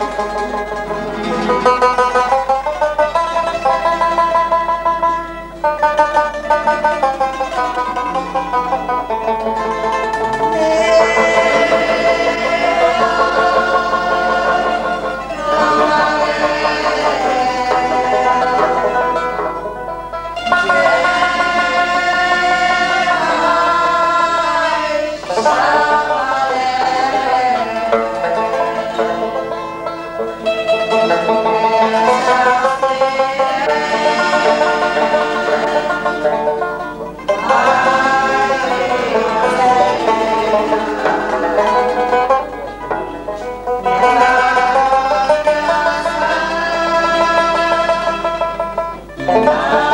I Música